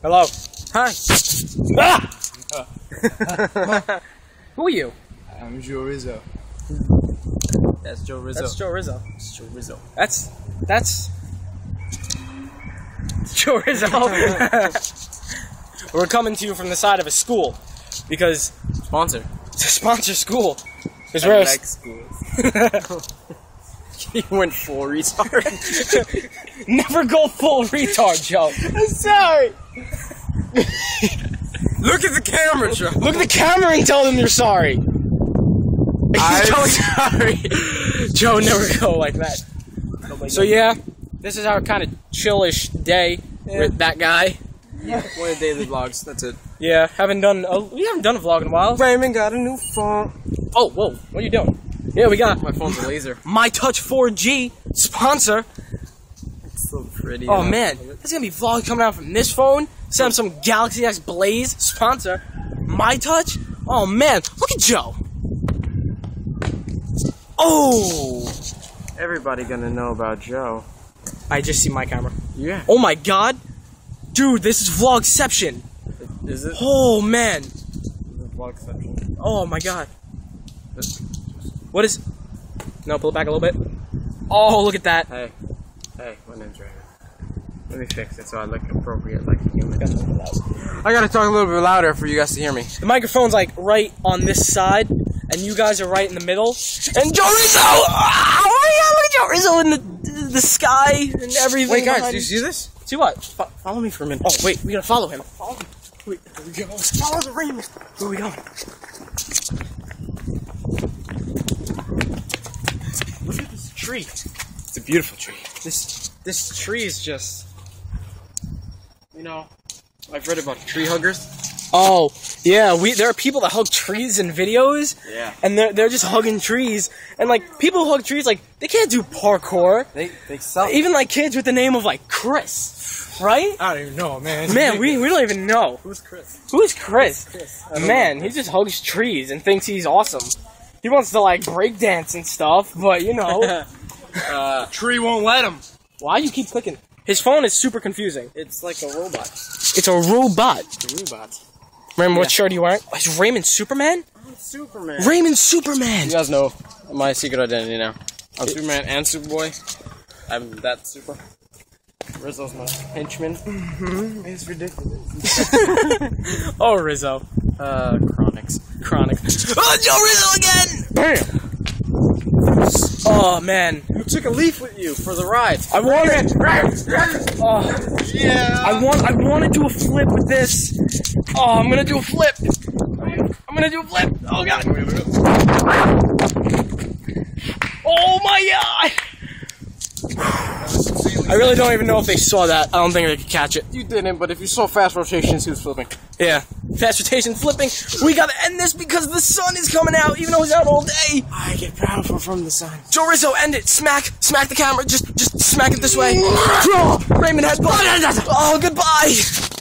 Hello. Hi. Ah! Who are you? I'm Joe Rizzo. That's Joe Rizzo. That's Joe Rizzo. That's Joe Rizzo. That's that's Joe Rizzo. We're coming to you from the side of a school because Sponsor. it's a sponsor school. Because I we're like schools. you went full retard. never go full retard, Joe. I'm sorry. Look at the camera, Joe. Look at the camera and tell them you're sorry. I'm sorry. Joe, never go like that. So yeah, this is our kind of chillish day with that guy. Yeah, one of daily vlogs. That's it. Yeah, haven't done a, we haven't done a vlog in a while. Raymond got a new phone. Oh, whoa, what are you doing? Yeah, we got My phone's a laser. My Touch 4G sponsor. It's so pretty. Oh uh, man, there's gonna be vlogs coming out from this phone. Samsung Galaxy S Blaze sponsor. My Touch. Oh man, look at Joe. Oh, Everybody gonna know about Joe. I just see my camera. Yeah. Oh my god, dude, this is Vlogception. Is it? Oh man. The vlog section. Oh my god. What is? No, pull it back a little bit. Oh, look at that. Hey. Hey, my name's Raymond. Let me fix it so I look appropriate like a human. I gotta talk a little bit louder for you guys to hear me. The microphone's like right on this side, and you guys are right in the middle. And Joe Rizzo! Oh my god, look at Joe Rizzo in the the sky and everything. Wait, guys, behind do you see this? See what? Fo- follow me for a minute. Oh wait, we gotta follow him. Follow him. wait, here we go. Follow the Raymond. Where are we going? Look at this tree. It's a beautiful tree. This this tree is just, you know, I've read about tree huggers. Oh yeah, we there are people that hug trees in videos, Yeah. and they're they're just hugging trees, and like people who hug trees like they can't do parkour. They they sell. Even like kids with the name of like Chris, right? I don't even know, man. Man, we, we don't even know. Who's Chris? Who's Chris? Chris. Man, he just hugs trees and thinks he's awesome. He wants to like break dance and stuff, but you know, uh, tree won't let him. why you keep clicking? His phone is super confusing. It's like a robot. It's a robot. It's a robot. Raymond, what Yeah. shirt are you wearing? Is Raymond Superman? I'm Superman. Raymond Superman. You guys know my secret identity now. I'm Superman and Superboy. I'm that super. Rizzo's my henchman. it's ridiculous. Oh, Rizzo. Uh, Chronics. Chronic. Oh, Joe Rizzo again! Bam! Oh man, You took a leaf with you for the ride? I wanted. Oh, Yeah. I want. I want to do a flip with this. Oh, I'm gonna do a flip. I'm gonna do a flip. Oh god. Oh my god. I really don't even know if they saw that. I don't think they could catch it. You didn't, but if you saw fast rotations, he was flipping. Yeah. Fast rotation flipping. We gotta end this because the sun is coming out, even though it's out all day. I get powerful from the sun. Joe Rizzo, end it. Smack, smack the camera. Just, just smack it this way. Raymond headbutt. Oh, goodbye.